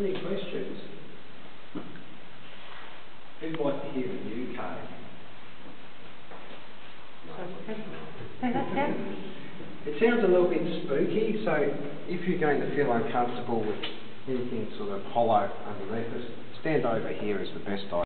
Any questions? Who'd like to hear a UK? It sounds a little bit spooky, so if you're going to feel uncomfortable with anything sort of hollow underneath us, stand over here is the best idea.